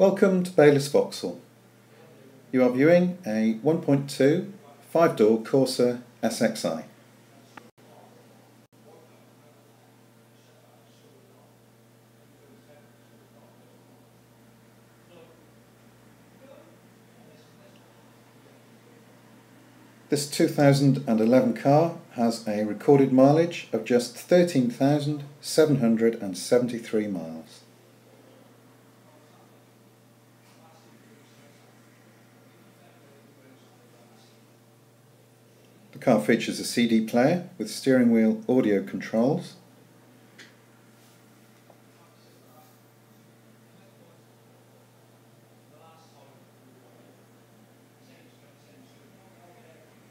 Welcome to Baylis Vauxhall. You are viewing a 1.2 5-door Corsa SXI. This 2011 car has a recorded mileage of just 13,773 miles. The car features a CD player with steering wheel audio controls,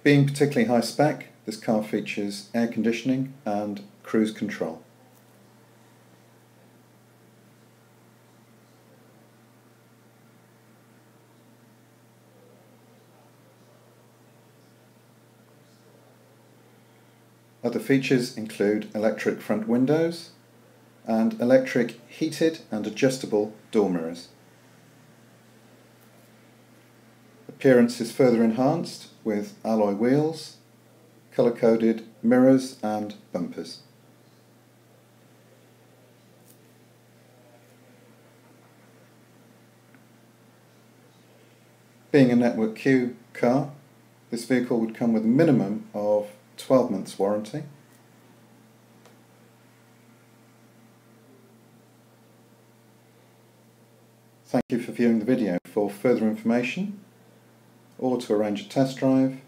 Being particularly high spec, this car features air conditioning and cruise control. Other features include electric front windows and electric heated and adjustable door mirrors. Appearance is further enhanced with alloy wheels, colour-coded mirrors and bumpers. Being a Network Q car, this vehicle would come with a minimum of 12 months warranty. Thank you for viewing the video. For further information or to arrange a test drive,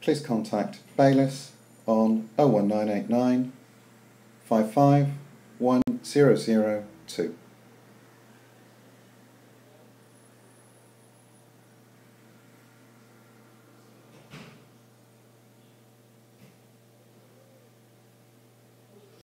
please contact Baylis on 01989 55 1002.